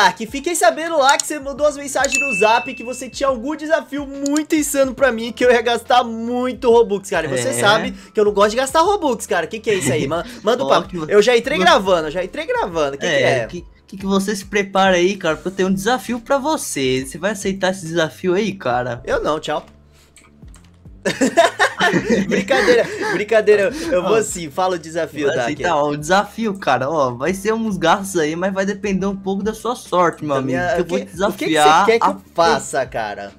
Dark, fiquei sabendo lá que você mandou as mensagens no zap que você tinha algum desafio muito insano pra mim, que eu ia gastar muito Robux, cara. E você É. sabe que eu não gosto de gastar Robux, cara. Que que é isso aí? Man- Manda o papo. Eu já entrei gravando, já entrei gravando. Que que É, é? que, que, que você se prepara aí, cara, porque eu tenho um desafio pra você. Você vai aceitar esse desafio aí, cara? Eu não, tchau. brincadeira, brincadeira. Eu, vou sim, fala o desafio, Vai Dark. aceitar, ó, o desafio, cara, ó, vai ser uns gastos aí, mas vai depender um pouco da sua sorte, meu Da amigo. minha- que eu o vou que- te o que, desafiar. que você quer que a eu faça, cara?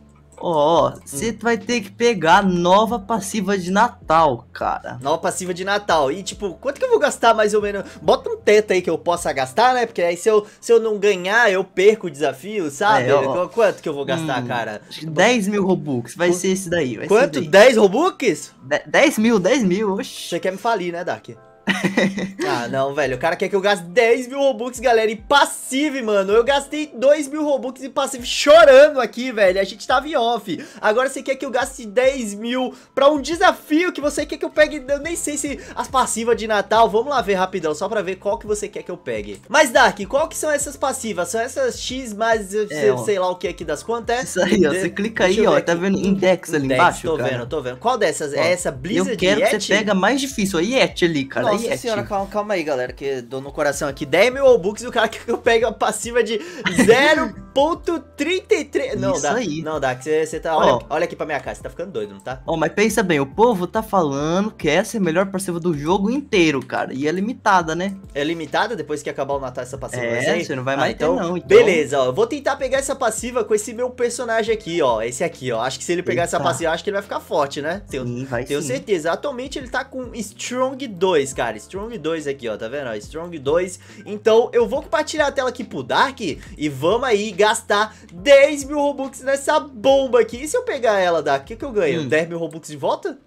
Ó, ó, você vai ter que pegar nova passiva de Natal, cara. Nova passiva de Natal. E, tipo, quanto que eu vou gastar mais ou menos? Bota um teto aí que eu possa gastar, né? Porque aí se eu, se eu não ganhar, eu perco o desafio, sabe? É, ó. Qu- Quanto que eu vou gastar, Hum, cara? Acho que 10 mil Robux, vai ser esse daí. Quanto? Esse 10 Robux? daí. De- 10 mil, 10 mil, oxi. Você quer me falir, né, Dark? ah, não, velho. O cara quer que eu gaste 10 mil Robux, galera. E passive, mano. Eu gastei 2 mil Robux em passive chorando aqui, velho. A gente tava em off. Agora você quer que eu gaste 10 mil pra um desafio que você quer que eu pegue. Eu nem sei se as passivas de Natal. Vamos lá ver rapidão, só pra ver qual que você quer que eu pegue. Mas, Dark, qual que são essas passivas? São essas X mais eu sei, sei lá o que aqui das quantas? Isso aí, ó. De- Você clica aí, ó. Tá vendo index ali Index, embaixo, tô cara? vendo, tô vendo. Qual dessas? Ó, é essa Blizzard Eu quero que Yeti? você pega mais difícil, a Yeti ali, cara. Nossa Yeti. senhora, calma, calma aí, galera, que dou no coração aqui. 10 mil Robux e o cara que eu pegue uma passiva de 0.33. Não, Isso dá. aí. Não, dá, que você, tá. Olha, Ó. olha aqui pra minha cara, você tá ficando doido, não tá? Ó, mas pensa bem, o povo tá falando que essa é a melhor passiva do jogo inteiro, cara. E é limitada, né? É limitada depois que acabar o Natal essa passiva? É, sair? você não vai Ah, mais ter, então, não, então. Beleza, ó. Eu vou tentar pegar essa passiva com esse meu personagem aqui, ó. Esse aqui, ó. Acho que se ele pegar essa Eita. passiva, acho que ele vai ficar forte, né? Tenho, Sim, vai tenho sim. certeza. Atualmente ele tá com Strong 2, cara. Strong 2 aqui, ó. Tá vendo? ó? Strong 2. Então eu vou compartilhar a tela aqui pro Dark e vamos aí gastar 10 mil Robux nessa bomba aqui. E se eu pegar ela, Dark, o que, que eu ganho? Hum. 10 mil Robux de volta?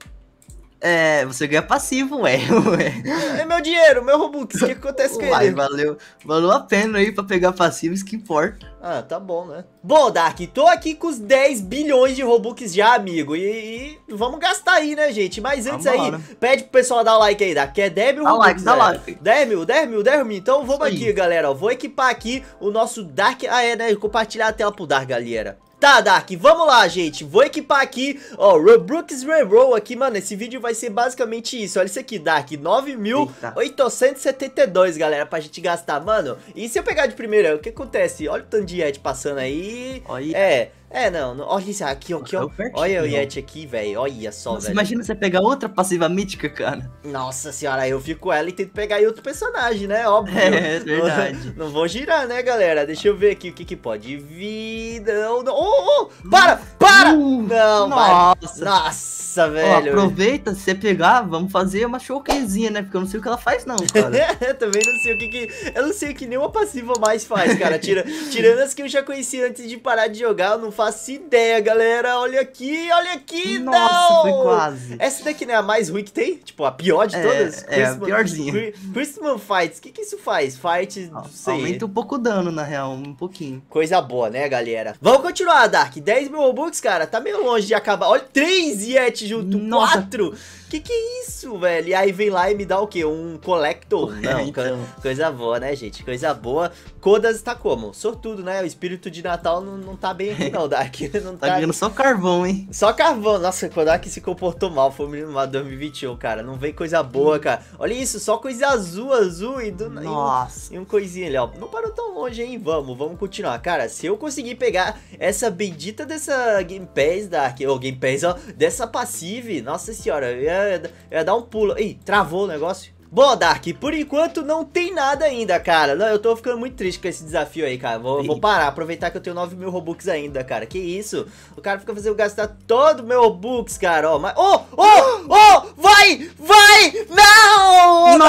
É, você ganha passivo, ué. ué. É meu dinheiro, meu Robux. O que, acontece com Uai, ele? valeu, valeu a pena aí pra pegar passivo, isso que importa. Ah, tá bom, né? Bom, Dark, tô aqui com os 10 bilhões de Robux já, amigo. E, e vamos gastar aí, né, gente? Mas antes Vambora. aí, pede pro pessoal dar o like aí, Dark. Que é 10 mil Dá Robux, like, dá né? like. 10 mil, 10 mil, 10 mil. Então vamos Isso aqui, galera. ó. Vou equipar aqui o nosso Dark. Ah, é, né? Compartilhar a tela pro Dark, galera. Tá, Dark, vamos lá, gente. Vou equipar aqui, ó, Robux Reroll aqui, mano. Esse vídeo vai ser basicamente isso. Olha isso aqui, Dark. 9.872, galera, pra gente gastar, mano. E se eu pegar de primeira, o que acontece? Olha o tanto de Yeti passando aí. Olha. É, é, não. não- Olha isso aqui, ó, aqui, ó. Pertinho, Olha o. Yeti aqui, velho. Olha só, Nossa, velho. imagina você pegar outra passiva mítica, cara. Nossa senhora, aí eu fico com ela e tento pegar aí outro personagem, né? Óbvio. É, verdade. Não, vou girar, né, galera? Deixa eu ver aqui o que que pode vir. Não, não. Oh, oh, para, para! Uh, não, vai. Nossa. Nossa, Ó, velho. aproveita, se você pegar, vamos fazer uma showcasezinha, né? Porque eu não sei o que ela faz, não, cara. Eu também não sei o que que. Eu não sei o que nenhuma passiva mais faz, cara. Tira, tirando as que eu já conheci antes de parar de jogar, eu não faço ideia, galera. Olha aqui, olha aqui, Nossa, não! foi quase. Essa daqui não é a mais ruim que tem? Tipo, a pior de É, todas? é, a piorzinha. Chri- Christmas Fights, o que que isso faz? Fight, não sei. Aumenta um pouco o dano, na real, um pouquinho. Coisa boa, né, galera? Vamos continuar, Dark. 10 mil Robux, cara, tá meio longe de acabar. Olha, 3 Yeti junto, Nossa. 4. Que que é isso, velho? E aí vem lá e me dá o quê? Um Collector? Não, então. co- coisa boa, né, gente? Coisa boa. Kodas tá como? Sortudo, né? O espírito de Natal não, não tá bem aqui, não, Dark. Não Tá tá, só carvão, hein? só carvão. Nossa, o Kodak se comportou mal. Foi uma 2021, cara. Não vem coisa boa, cara. Olha isso, só coisa azul, azul e do... e um- Nossa. e um coisinha ali, ó. Não parou tão longe, hein? Vamos, vamos continuar. Cara, se eu conseguir pegar essa bendita dessa Game Pass, Dark, ou Game Pass, ó, dessa passive, nossa senhora, eu ia, eu ia dar um pulo. Ih, travou o negócio. Bom, Dark, por enquanto não tem nada ainda, cara. Não, eu tô ficando muito triste com esse desafio aí, cara. Vou, vou parar, aproveitar que eu tenho 9 mil Robux ainda, cara. Que isso? O cara fica fazendo eu gastar todo o meu Robux, cara. Ó, mas. Oh, oh, oh! Vai! Vai! Não! Não!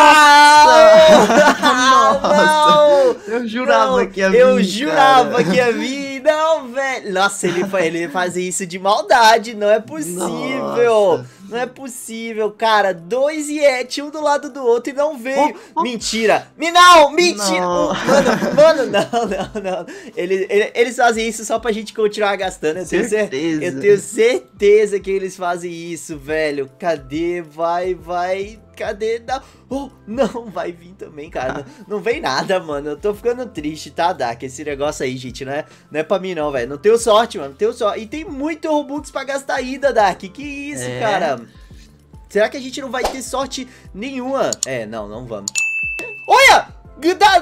Nossa. Eu jurava Não, que ia vir, Eu jurava cara. que ia vir. Não, velho. Nossa, ele, ele fazia isso de maldade. Não é possível. Nossa. Não é possível, cara. Dois Yeti, um do lado do outro e não veio. Oh, oh. Mentira. Me não, mentira. Não. Oh, Mano, mano, não, não, não. Ele, ele- eles fazem isso só pra gente continuar gastando. Eu tenho, cer- Certeza. eu tenho certeza que eles fazem isso, velho. Cadê? Vai, vai. Cadê? Não, oh, não vai vir também, cara. Não, não, vem nada, mano. Eu tô ficando triste, tá, Dark? Esse negócio aí, gente, não é, não é pra mim não, velho. Não tenho sorte, mano. Não tenho sorte. E tem muito Robux pra gastar ainda, Dark. Que isso, é. cara? Será que a gente não vai ter sorte nenhuma? É, não, não vamos. Olha!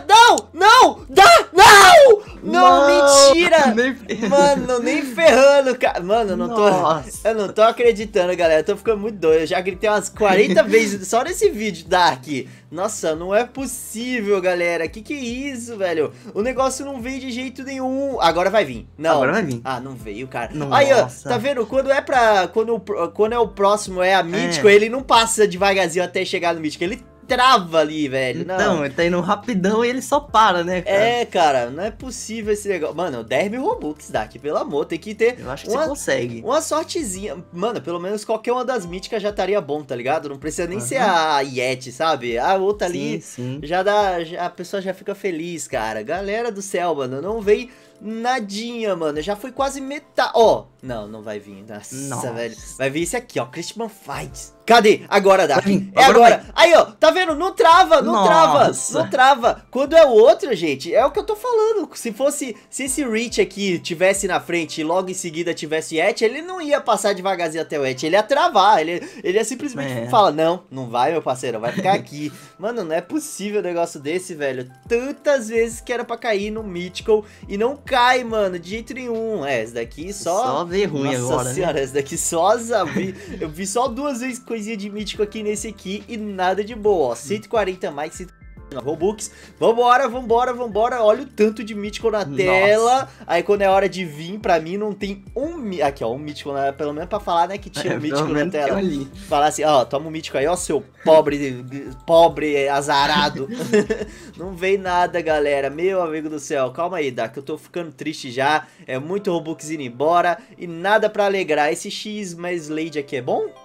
Não! Não! Dá! Não! Não, mentira! Nem Mano, nem ferrando, cara. Mano, eu não tô. Nossa. Eu não tô acreditando, galera. Eu tô ficando muito doido. Eu já gritei umas 40 vezes só nesse vídeo, Dark. Nossa, não é possível, galera. Que que é isso, velho? O negócio não veio de jeito nenhum. Agora vai vir. Não. Agora vai vir. Ah, não veio, cara. Nossa. Aí, ó, tá vendo? Quando é pra. Quando, quando é o próximo, é a Mítico, é. ele não passa devagarzinho até chegar no Mítico. Ele trava ali, velho. Então, não. ele tá indo rapidão e ele só para, né, cara? É, cara, não é possível esse negócio. Mano, 10 mil Robux daqui, pelo amor, tem que ter. Eu acho que uma, você consegue. Uma sortezinha. Mano, pelo menos qualquer uma das míticas já estaria bom, tá ligado? Não precisa nem uhum. ser a Yeti, sabe? A outra ali sim, sim. já dá. Já, a pessoa já fica feliz, cara. Galera do céu, mano, não vem nadinha, mano. Já foi quase metade. Ó, oh, não, não vai vir. Nossa, Nossa, velho. Vai vir esse aqui, ó. Christian Fights. Cadê? Agora, dá. É agora. Aí, ó. Tá vendo? Não trava, não Nossa. trava. Não trava. Quando é o outro, gente, é o que eu tô falando. Se fosse... Se esse Reach aqui tivesse na frente e logo em seguida tivesse o Et, ele não ia passar devagarzinho até o Et. Ele ia travar. Ele, ele ia simplesmente é. falar, não, não vai, meu parceiro. Vai ficar aqui. Mano, não é possível um negócio desse, velho. Tantas vezes que era pra cair no Mythical e não cai, mano. De jeito nenhum. É, esse daqui só... Só veio ruim Nossa agora, né? senhora, né? esse daqui só... Vi, eu vi só duas vezes coisinha de mítico aqui nesse aqui e nada de boa, ó. 140 mais, 140 Robux. Vambora, vambora, vambora. Olha o tanto de mítico na Nossa. tela. Aí quando é hora de vir, pra mim não tem um... Aqui, ó, um mítico, né? pelo menos pra falar, né, que tinha é, um mítico na tela. Falar assim, ó, toma um mítico aí, ó, seu pobre, pobre azarado. não vem nada, galera. Meu amigo do céu, calma aí, Dak, eu tô ficando triste já. É muito Robux indo embora e nada pra alegrar. Esse X mais Lady aqui é bom?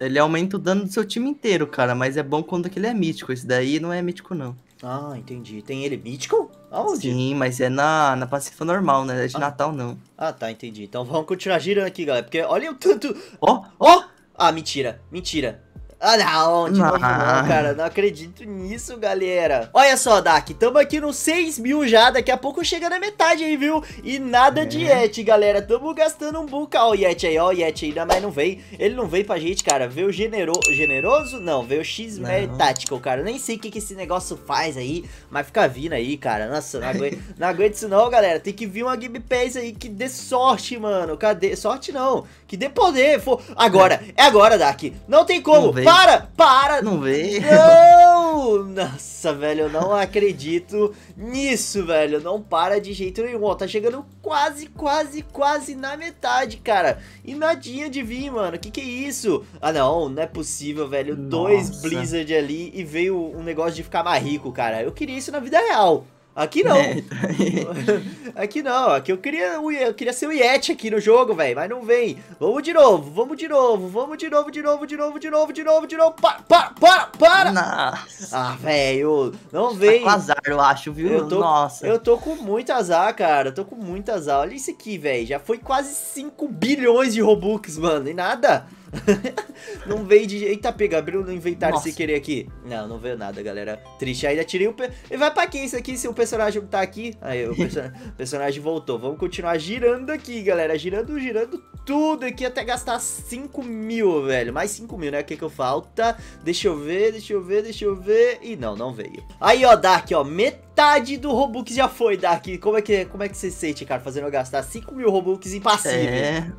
Ele aumenta o dano do seu time inteiro, cara, mas é bom quando ele é mítico. Esse daí não é mítico, não. Ah, entendi. Tem ele mítico? Aonde? Sim, mas é na, na passiva normal, né? É de ah. Natal, não. Ah, tá, entendi. Então vamos continuar girando aqui, galera. Porque olha o tanto... Ó, oh, ó! Oh! Ah, mentira, mentira. Ah, não, de novo não, cara. Não acredito nisso, galera. Olha só, Dak, tamo aqui no 6 mil já. Daqui a pouco chega na metade aí, viu? E nada é. de Yeti, galera. Tamo gastando um buca. Ó, o Yeti aí, ó, o Yeti ainda, mas não veio. Ele não veio pra gente, cara. Veio genero... generoso? Não, veio X tático, cara. Nem sei o que, que esse negócio faz aí, mas fica vindo aí, cara. Nossa, não aguento, não aguento isso não, galera. Tem que vir uma Game Pass aí que dê sorte, mano. Cadê? Sorte não. Que dê poder. For... Agora, é agora, Dak. Não tem como. Não para! Para! Não veio. Não! Nossa, velho, eu não acredito nisso, velho. Não para de jeito nenhum. Ó, tá chegando quase, quase, quase na metade, cara. E nadinha de vir, mano. Que que é isso? Ah, não, não é possível, velho. Nossa. Dois Blizzard ali e veio um negócio de ficar mais rico, cara. Eu queria isso na vida real. Aqui não. É, tá aqui não. Aqui eu queria, eu queria ser o Yeti aqui no jogo, velho. Mas não vem. Vamos de novo, vamos de novo, vamos de novo, de novo, de novo, de novo, de novo, de novo. Para, para, para, para. Nossa. Ah, velho. Não vem. Tá com azar, eu acho, viu? Eu tô, Nossa. Eu tô com muito azar, cara. Eu tô com muito azar. Olha isso aqui, velho. Já foi quase 5 bilhões de Robux, mano. E nada. não veio de... Eita, pega, abriu no inventário Nossa. sem querer aqui. Não, não veio nada, galera. Triste. Ainda tirei o... Pe... E vai pra quem isso aqui se o personagem tá aqui? Aí, o person... personagem voltou. Vamos continuar girando aqui, galera. Girando, girando tudo aqui até gastar 5 mil, velho. Mais 5 mil, né? O que que eu falta? Deixa eu ver, deixa eu ver, deixa eu ver. E não, não veio. Aí, ó, Dark, ó. Metade do Robux já foi, Dark. Como é que, como é que você sente, cara, fazendo eu gastar 5 mil Robux em passivo? É...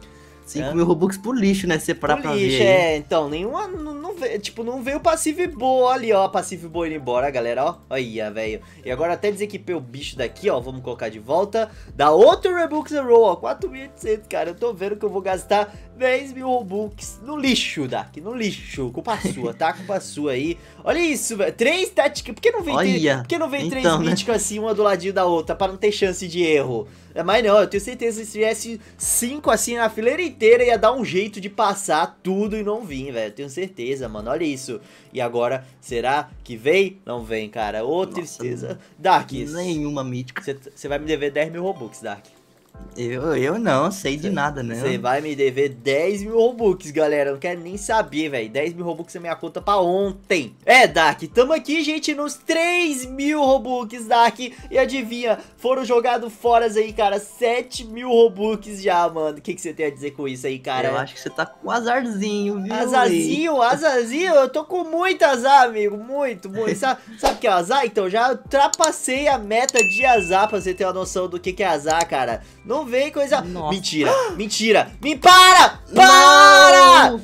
5 é. mil Robux por lixo, né? Você parar pra lixo, ver. É, então, nenhuma. Não, não veio, tipo, não veio passivo boa ali, ó. Passivo boa indo embora, galera, ó. Olha, velho. E agora até desequipei o bicho daqui, ó. Vamos colocar de volta. Dá outro Robux Roll, ó. 4.800, cara. Eu tô vendo que eu vou gastar 10 mil Robux no lixo, Dark. No lixo. Culpa sua, tá? Culpa sua aí. Olha isso, velho. Três táticas. Por que não vem, Olha, por que não vem então, três né? míticas assim, uma do ladinho da outra, pra não ter chance de erro? É, mas não, eu tenho certeza que se tivesse cinco assim na fileira inteira, ia dar um jeito de passar tudo e não vir, velho. Tenho certeza, mano. Olha isso. E agora, será que vem? Não vem, cara. Ô, Nossa, tristeza. Dark. Nenhuma mítica. Você vai me dever 10 mil Robux, Dark. Eu, eu não, sei de nada, né? Você vai me dever 10 mil Robux, galera. Não quero nem saber, velho. 10 mil Robux é minha conta pra ontem. É, Dark, tamo aqui, gente, nos 3 mil Robux, Dark. E adivinha, foram jogados fora aí, cara, 7 mil Robux já, mano. O que, que você tem a dizer com isso aí, cara? Eu acho que você tá com azarzinho, viu? Azarzinho, azarzinho? Eu tô com muito azar, amigo. Muito, muito. sabe, sabe o que é azar? Então, já ultrapassei a meta de azar pra você ter uma noção do que, que é azar, cara. Não vem coisa... Nossa. Mentira, mentira. Me para! Para! Não!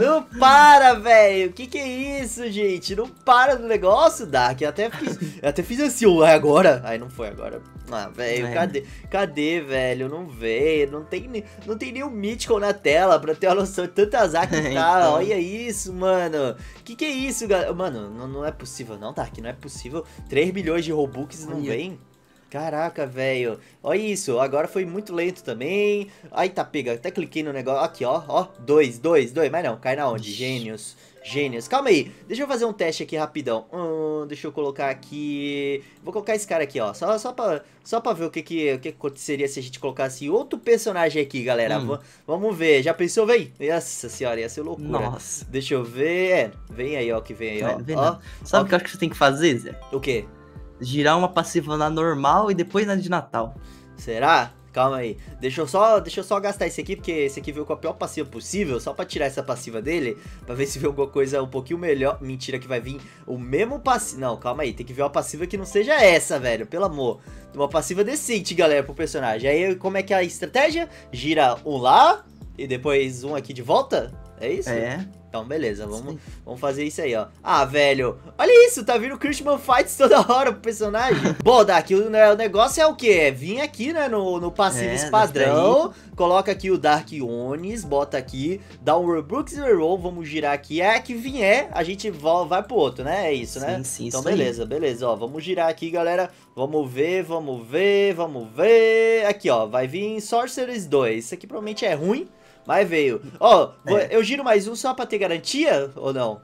Não para, velho. Que que é isso, gente? Não para no negócio, Dark. Eu até fiz, eu até fiz assim, ó, é agora. Aí não foi agora. Ah, velho, É. cadê? Cadê, velho? Não veio. Não tem, não tem nenhum Mythical na tela pra ter uma noção de tanto azar que tá. Então. Olha isso, mano. Que que é isso, galera? Mano, não, não é possível, não, Dark. Não é possível. 3 bilhões de Robux não vem. Caraca, velho. Olha isso. Agora foi muito lento também. Ai, tá pega. Até cliquei no negócio. Aqui, ó. Ó. Dois, dois, dois. Mas não, cai na onde? Gênios. Gênios. Calma aí. Deixa eu fazer um teste aqui rapidão. Hum, deixa eu colocar aqui. Vou colocar esse cara aqui, ó. Só, só, pra, só pra ver o que, que, o que aconteceria se a gente colocasse outro personagem aqui, galera. Hum. Va- Vamos ver. Já pensou? Vem. Nossa senhora, ia ser loucura. Nossa. Deixa eu ver. É, vem aí, ó. Que vem aí, ó. Não ó. Sabe o que eu acho que você tem que fazer, Zé? O quê? Girar uma passiva na normal e depois na de Natal. Será? Calma aí. Deixa eu só, deixa eu só gastar esse aqui, porque esse aqui veio com a pior passiva possível, só pra tirar essa passiva dele, pra ver se vê alguma coisa um pouquinho melhor. Mentira que vai vir o mesmo passivo. Não, calma aí, tem que ver uma passiva que não seja essa, velho, pelo amor. Uma passiva decente, galera, pro personagem. Aí, como é que é a estratégia? Gira um lá e depois um aqui de volta? É isso? É. Então, beleza, vamos, vamos fazer isso aí, ó. Ah, velho, olha isso, tá vindo Christmas Fights toda hora pro personagem. Bom, Dark, o, né, o negócio é o quê? É vir aqui, né, no, no passivo É, padrão, coloca aqui o Dark Onis, bota aqui, dá um Robux Reroll, vamos girar aqui. É que vier, a gente vai pro outro, né? É isso, né? Sim, sim, Então, isso aí. beleza, beleza, ó, vamos girar aqui, galera, vamos ver, vamos ver, vamos ver, aqui, ó, vai vir Sorcerers 2, isso aqui provavelmente é ruim, mas veio. Ó, vou- É. eu giro mais um só pra ter garantia, ou não?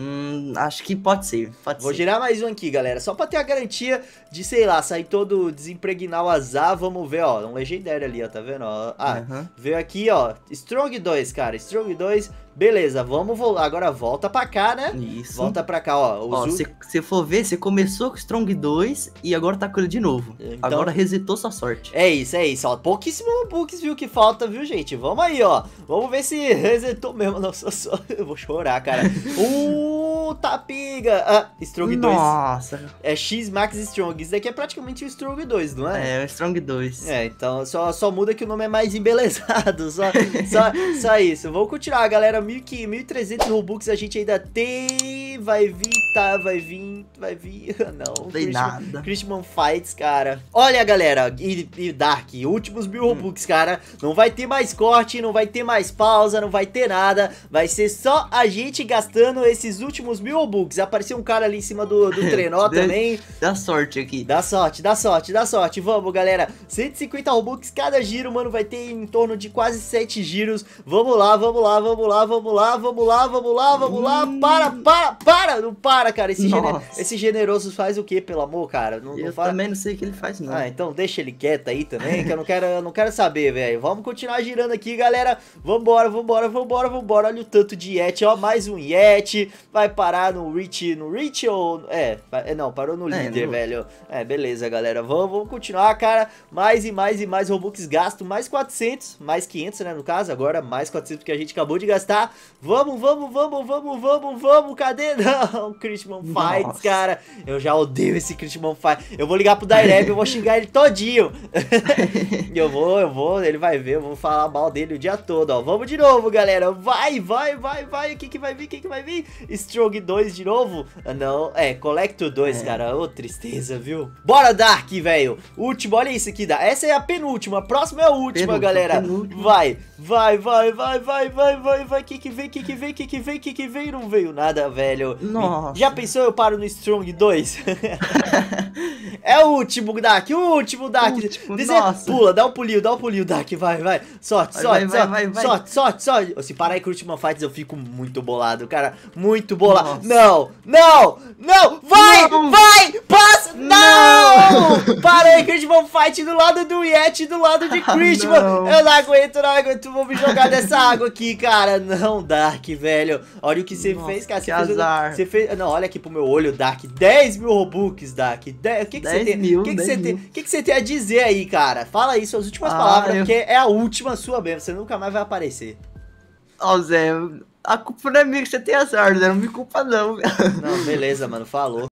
Hum, acho que pode ser. Pode Vou ser. girar mais um aqui, galera, só pra ter a garantia de, sei lá, sair todo desempregnar o azar, vamos ver, ó, um legendário ali, ó, tá vendo, ó, ah, Aham. veio aqui, ó, Strong 2, cara, Strong 2, beleza, vamos voltar, agora volta pra cá, né? Isso. Volta pra cá, ó, se você for ver, você começou com Strong 2 e agora tá com ele de novo. Então- Agora resetou sua sorte. É isso, é isso, ó. Pouquíssimo Robux, viu, que falta, viu, gente? Vamos aí, ó. Vamos ver se resetou mesmo. Nossa, só... eu vou chorar, cara. Uh, tapiga. Ah, Strong 2. Nossa. É X Max Strong. Isso daqui é praticamente o Strong 2, não é? É, o Strong 2. É, então só, só muda que o nome é mais embelezado, só, só, só isso. Vamos continuar, galera, 1.500, 1.300 Robux a gente ainda tem, vai vir, tá, vai vir, vai vir, não. Não tem nada. Christian Fights, cara. Olha, galera, e, e Dark, últimos mil Hum. Robux, cara. Não vai ter mais corte, não vai ter mais pausa, não vai ter nada. Vai ser só a gente gastando esses últimos mil Robux. Apareceu um cara ali em cima do, do trenó também. Dá sorte aqui. Dá sorte, dá sorte, dá sorte. Vamos, galera. 150 Robux cada giro, mano. Vai ter em torno de quase 7 giros. Vamos lá, vamos lá, vamos lá, vamos lá, vamos lá, vamos lá, vamos lá. Hum. Para, para, para. Não para, cara. Esse, gene- Nossa. esse generoso faz o que, pelo amor, cara? Não, não Eu faz... também não sei o que ele faz, não. Ah, então deixa ele quieto aí também, que eu não quero, eu não quero saber, velho. Vamos continuar girando aqui, galera. Vambora, vambora, vambora, vambora. Olha o tanto de Yeti, ó. Mais um Yeti. Vai parar no Reach, no Reach ou... É, é, não, parou no É, líder, no- velho. É, beleza, galera. Vamos, vamos continuar, cara. Mais e mais e mais Robux gasto. Mais 400, mais 500, né, no caso. Agora mais 400 porque a gente acabou de gastar. Vamos, vamos, vamos, vamos, vamos, vamos. Cadê? Não, Christian Fights, Nossa. cara. Eu já odeio esse Christian Fights. Eu vou ligar pro Direb, eu vou xingar ele todinho. Eu vou, eu vou, ele vai ver, eu vou falar mal dele o dia todo, ó. Vamos de novo, galera. Vai, vai, vai, vai. O que que vai vir? O que que vai vir? Strong 2 de novo? Ah, Não, é, Collector 2, É. cara. Ô, tristeza, viu? Bora, Dark, velho. Último, olha isso aqui, dá. Essa é a penúltima, a próxima é a última, Penúltima, galera. penúltima. Vai, vai, vai, vai, vai, vai, vai, vai. Que que vem, que que vem, que que vem, que que vem? Não veio nada, velho. Nossa. Já pensou eu paro no Strong 2? é o último, Dark, o último, Dark. Último, Dizer- nossa. Pula, dá um pulinho, dá um pulinho, Dark, vai, vai. Sorte, Vai, sorte, vai, sorte, vai, vai. sorte, sorte, sorte. Se parar aí com o Ultimate Fights, eu fico muito bolado, cara. Muito bolado. Nossa. Não, não, não, vai, Não. vai, passa! Nossa, não! Parei, Christian Fight do lado do Yeti, do lado de Christian. não. eu não aguento, não aguento. Vou me jogar dessa água aqui, cara. Não, Dark, velho. Olha o que você fez, cara. Você fez, azar. você fez. Não, olha aqui pro meu olho, Dark. 10 mil Robux, Dark. De- O que, que você 10 tem? mil, o que, que 10 você tem? O que, que você tem a dizer aí, cara? Fala aí suas últimas Ah, palavras, eu- porque é a última sua mesmo. Você nunca mais vai aparecer. Ó, Zé, a culpa não é minha que você tem azar, Zé. Não me culpa, não. Não, beleza, mano. Falou.